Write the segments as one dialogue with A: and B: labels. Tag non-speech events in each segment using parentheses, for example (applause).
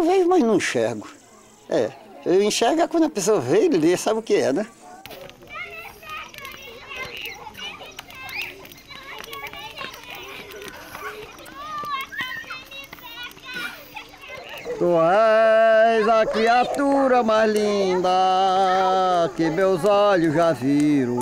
A: Eu vejo, mas não enxergo. É, eu enxergo é quando a pessoa vê e lê, sabe o que é, né? Tu és a criatura mais linda que meus olhos já viram.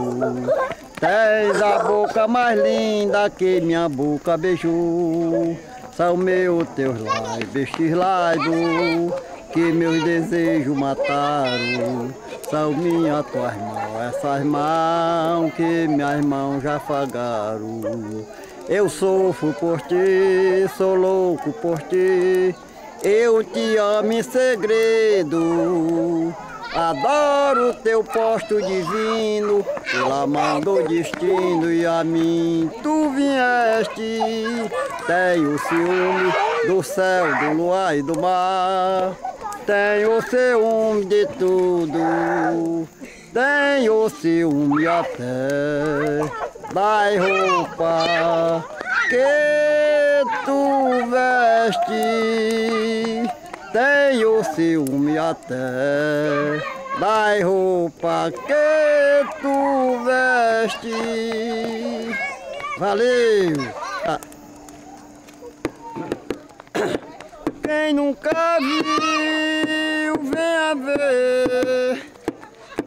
A: Tens a boca mais linda que minha boca beijou. São meus teus lábios, estes lábios que meus desejos mataram. São minhas tuas mãos, essas mãos que minhas mãos já afagaram. Eu sofro por ti, sou louco por ti. Eu te amo em segredo. Adoro teu posto divino, pela mão do destino e a mim tu vieste. Tenho ciúme do céu, do luar e do mar. Tenho ciúme de tudo. Tenho ciúme até das roupas que tu veste. Tenho ciúme até das roupas que tu veste. Valeu! Ah. Quem nunca viu, venha ver.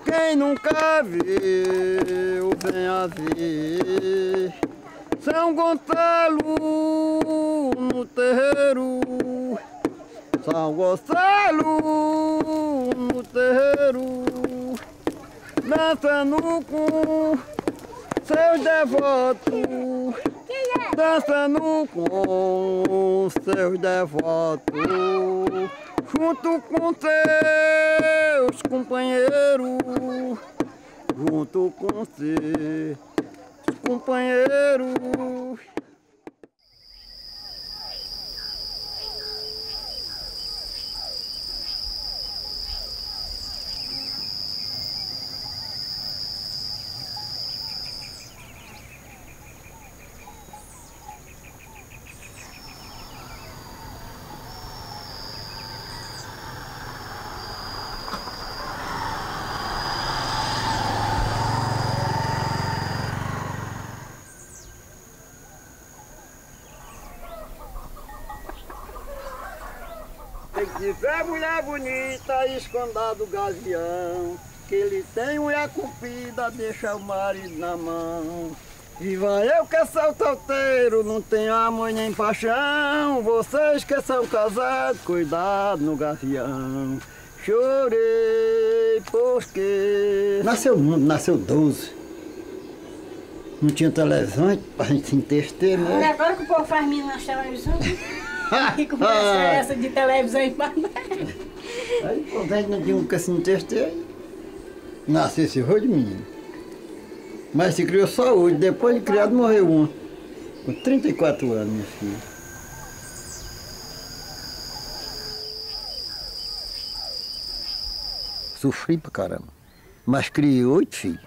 A: Quem nunca viu, venha ver. São Gonçalo no terreiro. São Gonçalo no terreiro, dançando com seus devotos, dançando com seus devotos, junto com seus companheiros, junto com seus companheiros. Tiver mulher bonita, esconda do gavião, que ele tem unha comprida, deixa o marido na mão. Viva eu que sou solteiro, não tenho amor nem paixão. Vocês que são casados, cuidado no gavião. Chorei porque. Nasceu mundo, nasceu 12. Não tinha televisão pra gente se entester, né?
B: Olha, agora que o povo faz minha nas televisão. (laughs) Que conversa é essa de televisão e mais
A: Aí gente não tinha um se entester, nasceu esse rolo de menino. Mas se criou só hoje, depois de criado morreu uma. Com 34 anos, minha filha. Sofri pra caramba. Mas criei oito filhos.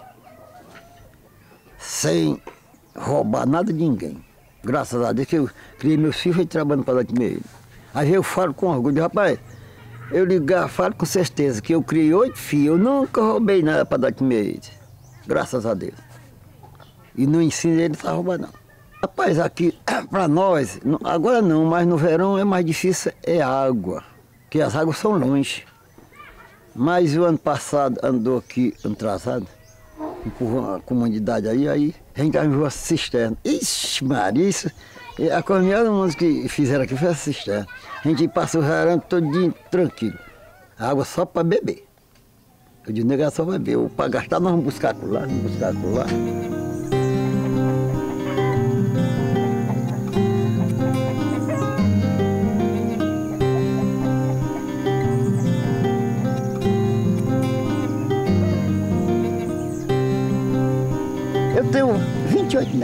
A: Sem roubar nada de ninguém. Graças a Deus que eu criei meus filhos e trabalhando para dar comer. Aí eu falo com orgulho, rapaz, eu ligar, falo com certeza que eu criei oito filhos, eu nunca roubei nada para dar comer. Graças a Deus. E não ensino eles a roubar não. Rapaz, aqui (clears throat) para nós, agora não, mas no verão é mais difícil é água, que as águas são longe. Mas o ano passado andou aqui, ano atrasado, empurrou uma comunidade aí, aí a gente arranjou a cisterna. Ixi, Maria, isso, a coisa melhor que fizeram aqui foi a cisterna. A gente passou o verão todo dia tranquilo. água só para beber. Eu disse, nega, só vai beber. Para gastar, nós vamos buscar por lá, vamos buscar por lá.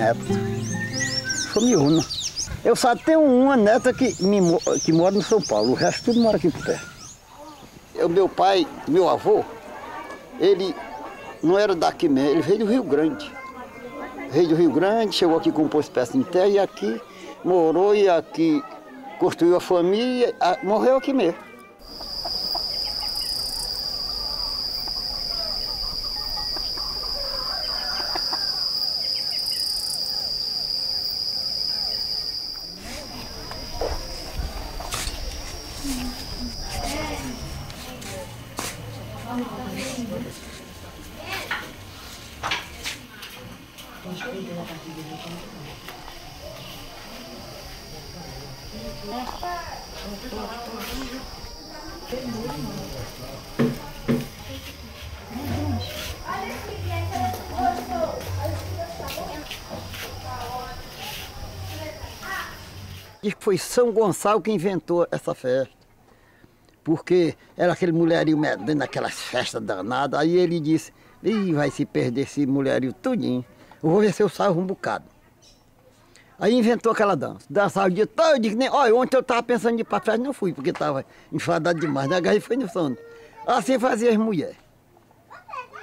A: Netos. Família uma. Eu só tenho uma neta que, me, que mora em São Paulo, o resto tudo mora aqui por perto. O meu pai, meu avô, ele não era daqui mesmo, ele veio do Rio Grande. Veio do Rio Grande, chegou aqui com posto de peça em terra e aqui morou e aqui construiu a família, a- morreu aqui mesmo. Diz que foi São Gonçalo que inventou essa festa. Porque era aquele mulherio medonho naquelas festas danadas. Aí ele disse, Ih, vai se perder esse mulherio tudinho. Eu vou ver se eu salvo um bocado. Aí inventou aquela dança. Dançava o dia todo, eu disse, nem, olha, ontem eu estava pensando em ir para festa, não fui, porque estava enfadado demais. Né? Aí foi no sono. Assim fazia as mulheres.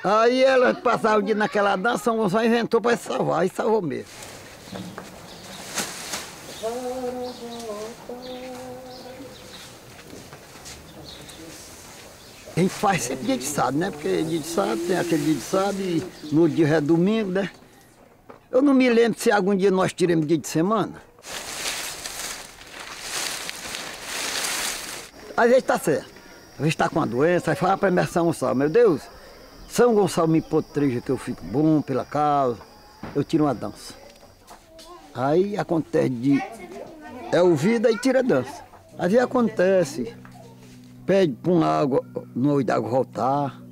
A: Aí ela passava o dia naquela dança, São Gonçalo inventou para salvar, e salvou mesmo. A gente faz sempre dia de sábado, né? Porque dia de sábado tem aquele dia de sábado e no dia é domingo, né? Eu não me lembro se algum dia nós tiramos dia de semana. Às vezes está certo. Às vezes está com uma doença, aí fala para minha São Gonçalo, meu Deus, São Gonçalo me protege que eu fico bom pela causa, eu tiro uma dança. Aí acontece de. É ouvida e tira dança. Às vezes acontece, pede para uma água, no olho d'água voltar,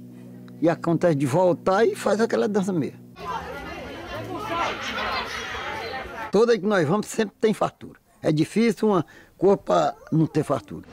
A: e acontece de voltar e faz aquela dança mesmo. Toda que nós vamos sempre tem fartura. É difícil uma cor para não ter fartura.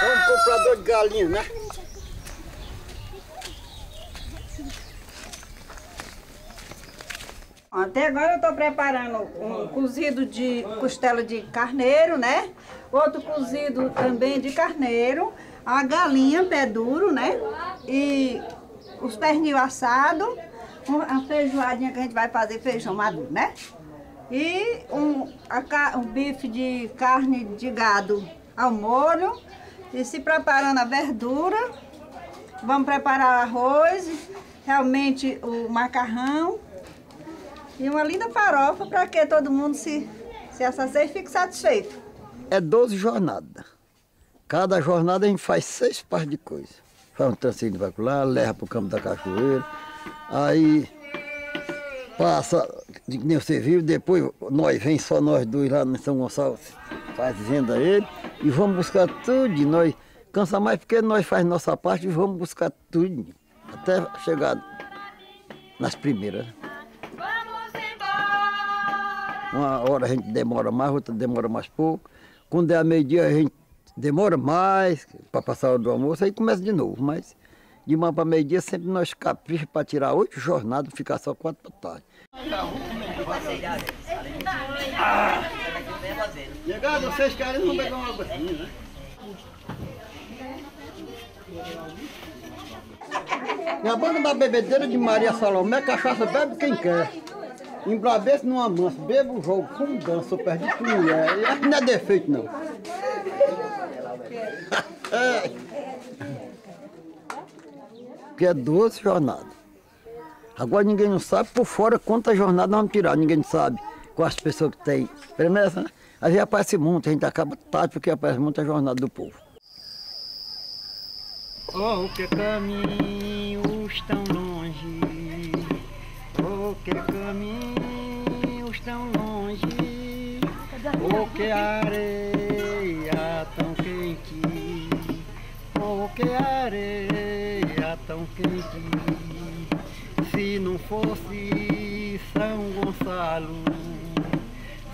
A: Vamos comprador de galinha, né?
C: Até agora eu estou preparando um cozido de costela de carneiro, né? Outro cozido também de carneiro, a galinha pé duro, né? E os pernil assado, um- a feijoadinha que a gente vai fazer feijão maduro, né? E um, a um bife de carne de gado ao molho. E se preparando a verdura. Vamos preparar arroz, realmente o macarrão. E uma linda farofa para que todo mundo se, se e fique satisfeito.
A: É 12 jornadas. Cada jornada a gente faz seis partes de coisa. Faz um trancinho de vacular, leva para o campo da cachoeira. Aí passa, que nem você viu, depois nós vem só nós dois lá em São Gonçalo, faz venda ele, e vamos buscar tudo. Nós cansa mais porque nós faz nossa parte e vamos buscar tudo. Até chegar nas primeiras. Uma hora a gente demora mais, outra demora mais pouco. Quando é a meio-dia a gente demora mais para passar hora do almoço, aí começa de novo. Mas de manhã para meio-dia sempre nós caprichamos para tirar oito jornadas, ficar só quatro da tarde. Chegado, vocês querem não pegar uma águazinha, né? E a banda da bebedeira de Maria Salomé, cachaça bebe quem quer. Embrabeço numa mansa, bebo jogo, como dança, eu perdi com mulher. Acho que não é defeito, não. (laughs) Porque é 12 jornadas. Agora ninguém não sabe por fora quantas jornadas nós vamos tirar, ninguém sabe quais pessoas que tem. Promessa, né? Às aparece muito, a gente acaba tarde porque aparece muita jornada do povo. Oh, que caminhos tão longe, oh, que caminhos tão longe, oh, que areia tão quente, oh, que areia tão quente, se não fosse São Gonçalo,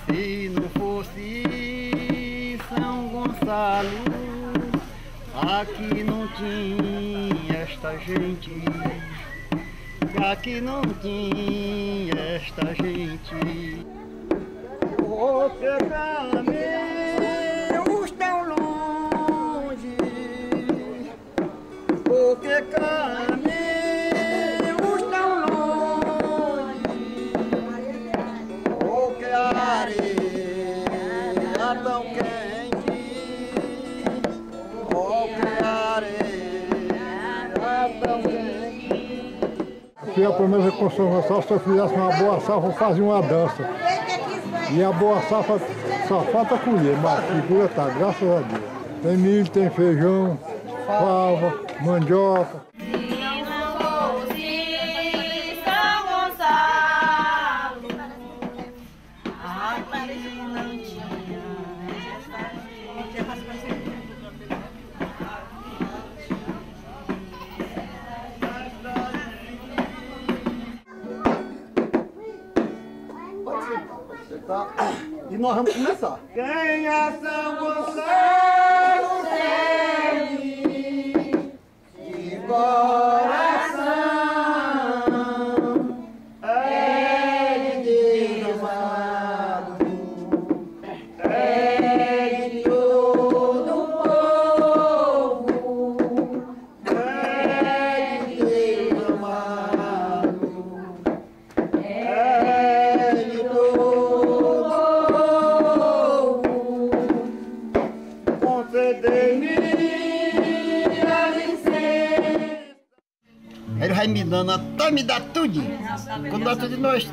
A: se não fosse São Gonçalo, Aqui não tinha esta gente, aqui não tinha esta gente. Oh, que
D: Fiz a promessa com o São Gonçalo, se eu fizesse uma boa safra, eu fazia uma dança. E a boa safra só falta colher, mas a figura tá, graças a Deus. Tem milho, tem feijão, fava, mandioca.
A: Tá? E nós vamos começar. Quem é São Gonçalo Ele vai me dando até me dar tudinho. Quando dá tudo, nós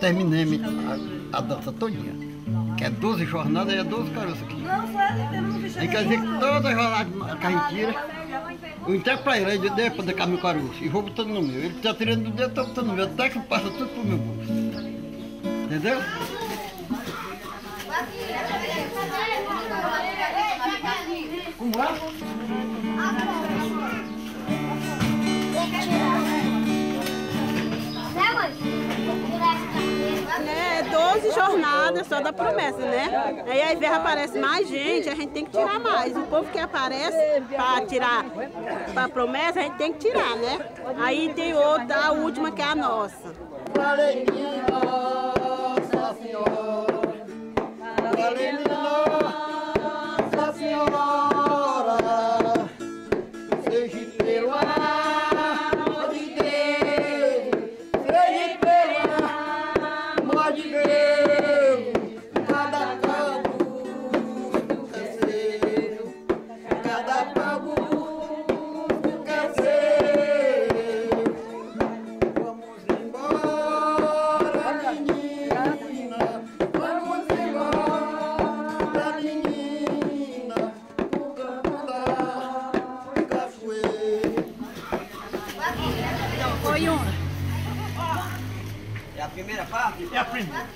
A: terminamos a, a dança todinha. Que é 12 jornadas e é 12 caroços aqui. E quer dizer que toda jornada que a gente tira, eu entrego pra ele, ele deixa pra decar meu caroço e vou botando no meu. Ele tá tirando do dedo, tá botando no meu, até que passa tudo pro meu bolso. Entendeu? Como é?
E: 12 jornadas só da promessa, né? Aí às vezes aparece mais gente, a gente tem que tirar mais. O povo que aparece para tirar para promessa, a gente tem que tirar, né? Aí tem outra, a última que é a Nossa
A: primeira parte? É a primeira.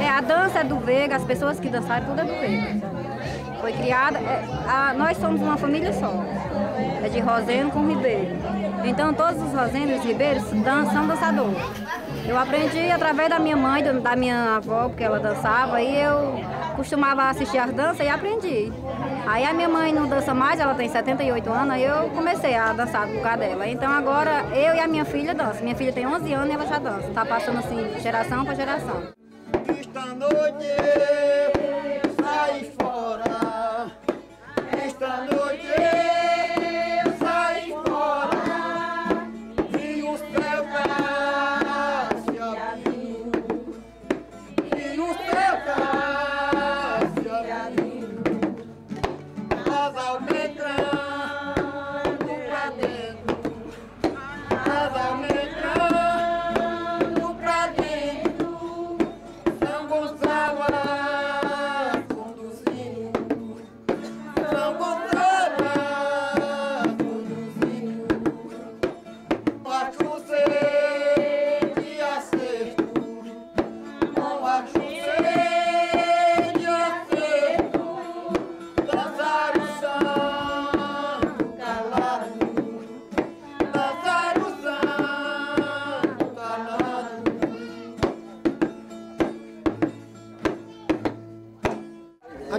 F: É, a dança é do Veiga, as pessoas que dançaram, tudo é do Veiga. Foi criada, é, a- nós somos uma família só, é de Rosendo com Ribeiro. Então todos os Rosendos e Ribeiros dan- são dançadores. Eu aprendi através da minha mãe, da minha avó, porque ela dançava, e eu costumava assistir as danças e aprendi. Aí a minha mãe não dança mais, ela tem 78 anos, aí eu comecei a dançar por causa dela. Então agora eu e a minha filha dançam. Minha filha tem 11 anos e ela já dança. Tá passando assim, de geração para geração.
A: Esta noite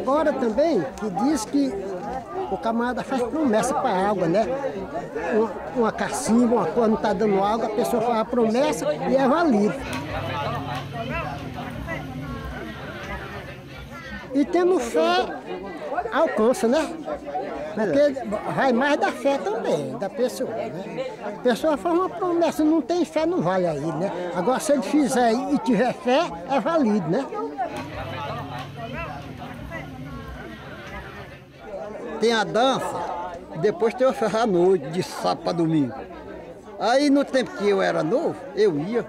G: Agora também, que diz que o camarada faz promessa para a água, né? Uma, uma cacimba, uma coisa não está dando água, a pessoa faz a promessa e é válido. E tendo fé, alcança, né? Porque vai mais da fé também, da pessoa, né? A pessoa faz uma promessa, não tem fé, não vale aí, né? Agora, se ele fizer e tiver fé, é válido, né?
A: Tem a dança, depois tem à noite, de sábado para domingo. Aí no tempo que eu era novo, eu ia,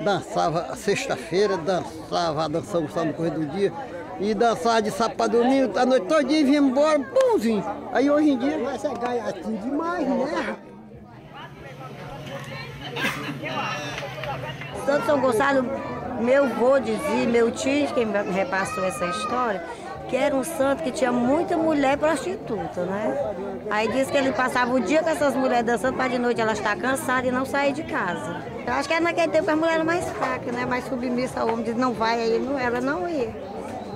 A: dançava sexta-feira, dançava a dança no correr do dia, e dançava de sábado para domingo, a noite todinha e vinha embora, bonzinho. Aí hoje em dia.
G: Mas é gaiatinho demais, né?
H: Santo São Gonçalo, meu avô dizia, meu tio, quem me repassou essa história, que era um santo que tinha muita mulher prostituta, né? Aí diz que ele passava o dia com essas mulheres dançando para de noite elas estar cansadas e não sair de casa. Eu acho que era naquele tempo que as mulheres eram mais fracas, né? Mais submissa ao homem, diz não vai, aí não, ela não ia.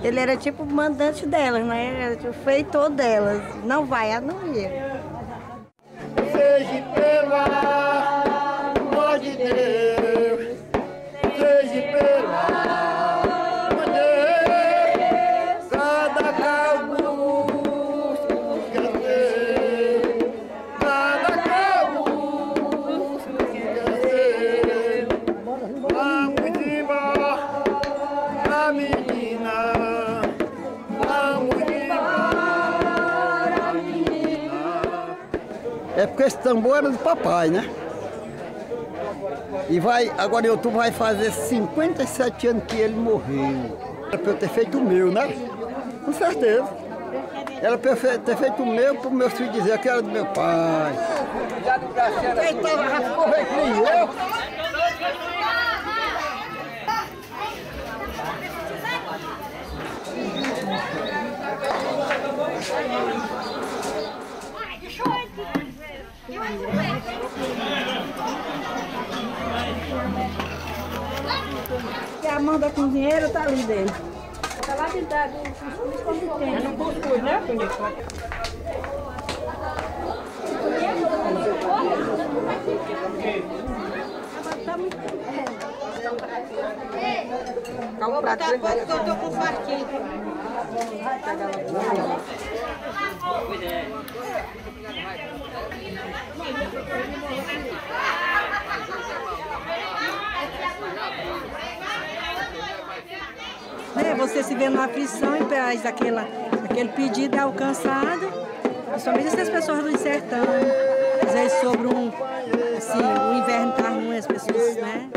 H: Ele era tipo o mandante delas, né? Era tipo o feitor delas. Não vai, ela não ia.
A: Seja pelo amor de Deus, tambor era do papai, né? E vai, agora em outubro vai fazer 57 anos que ele morreu. Era pra eu ter feito o meu, né? Com certeza. Era pra eu ter feito o meu para meus filhos dizer que era do meu pai. Quem tava já ficou eu.
E: E a mão da cozinheira tá ali dentro. Tá lá dentro do cuscuz como tem. É no cuscuz, né,
H: Calma o prato.
E: eu tô com fartinho.
I: Né? Você se vê numa aflição e faz aquela, aquele pedido é alcançado. Principalmente essas pessoas do sertão, às vezes sobre um, assim, o inverno tá ruim, as pessoas, né?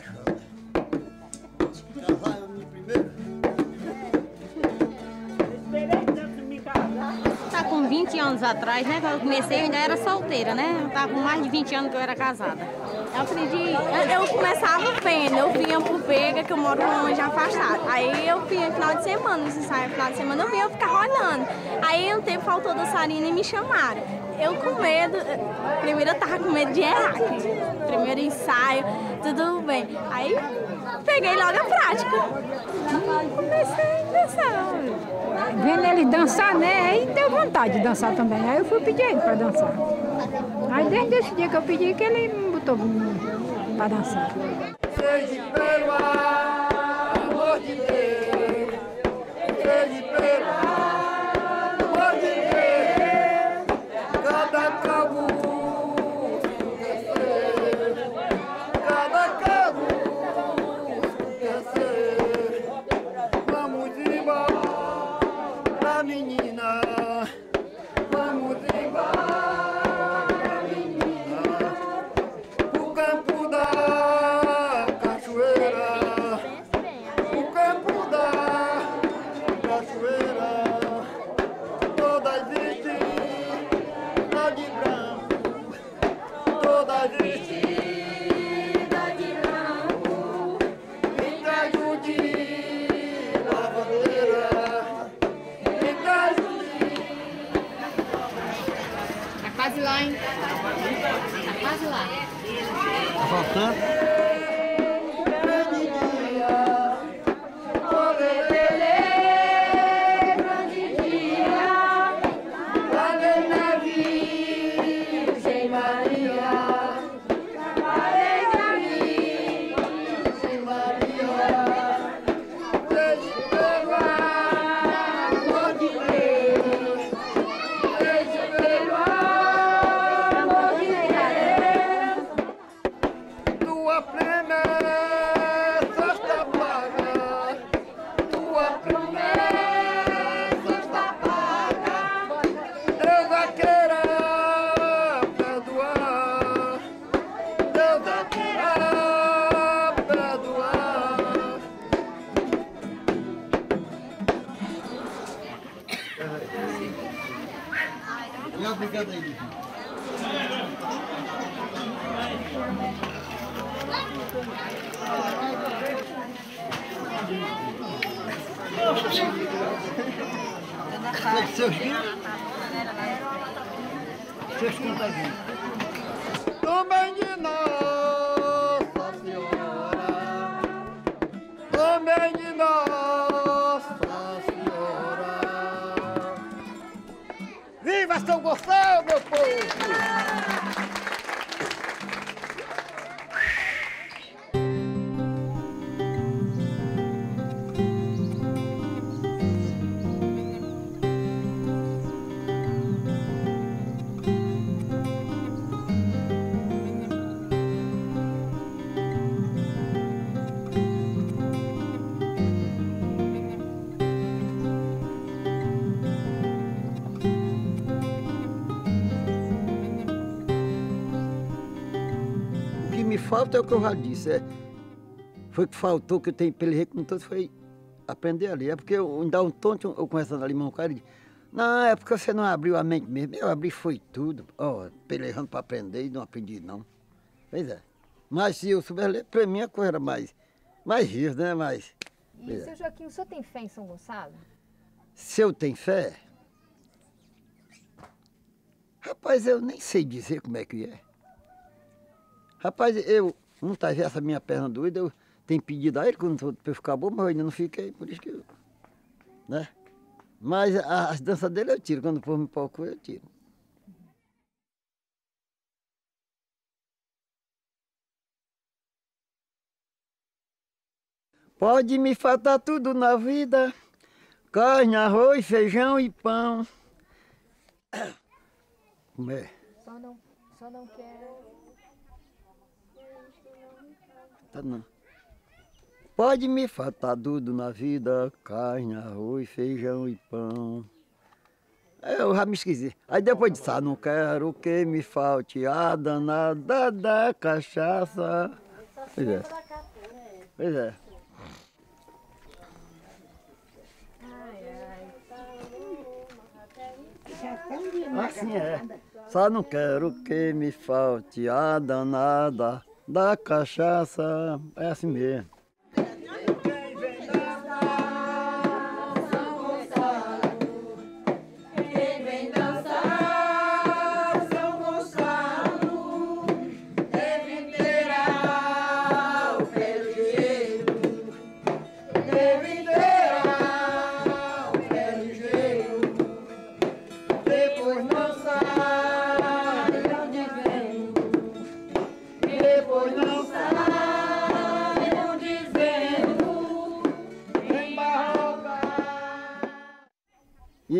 A: Teve aquele vexame. Casar eu me primeiro.
J: Tá com 20 anos atrás, né? Quando eu comecei, eu ainda era solteira, né? Eu tava com mais de 20 anos que eu era casada. Eu aprendi, eu, começava vendo, eu vinha pro Pega, que eu moro longe, afastado. Aí eu vinha final de semana, nos ensaios final de semana, eu vinha, eu ficava olhando. Aí um tempo faltou dançarina e me chamaram. Eu com medo, primeiro eu tava com medo de errar, primeiro ensaio, tudo bem. Aí peguei logo a prática. Comecei a dançar.
K: Vendo ele dançar, né? Aí deu vontade de dançar também. Aí eu fui pedir ele para dançar. Aí desde esse dia que eu pedi que ele me botou para dançar.
L: Hein? Tá quase lá.
A: Tá faltando? Falta é o que eu já disse. É, foi que faltou, que eu tenho com todo, foi aprender ali. É porque eu ainda um tonto, eu conversando ali, meu cara, e disse, não, é porque você não abriu a mente mesmo. Eu abri foi tudo. Ó, pelejando para aprender e não aprendi não. Pois é. Mas se eu soubesse ler, para mim a coisa era mais, mais rígida, né? Mais.
L: E,
A: é.
L: seu Joaquim, o senhor tem fé em São Gonçalo?
A: Se eu tenho fé, rapaz, eu nem sei dizer como é que é. Rapaz, eu, muitas vezes essa minha perna doida, eu tenho pedido a ele quando para eu ficar bom, mas eu ainda não fiquei, por isso que eu, né? Mas as danças dele eu tiro, quando for me palco eu tiro. Pode me faltar tudo na vida, carne, arroz, feijão e pão. (coughs) Como é?
L: Só não, só não quer.
A: Tá não. Pode me faltar tudo na vida, carne, arroz, feijão e pão. Eu já me esqueci. Aí depois disse, ah, não quero que me falte a danada da cachaça. Pois é. Pois é. Assim é. Só não quero que me falte a danada da cachaça. É assim mesmo.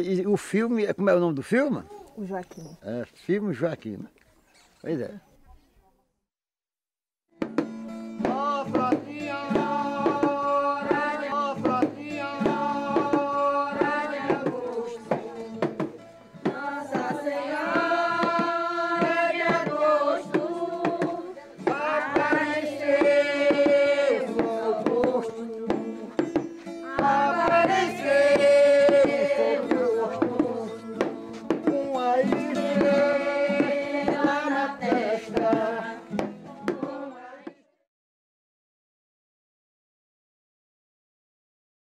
A: E, e o filme, como é o nome do filme?
L: O Joaquim.
A: É, filme Joaquim. né? Pois é.
M: Nossa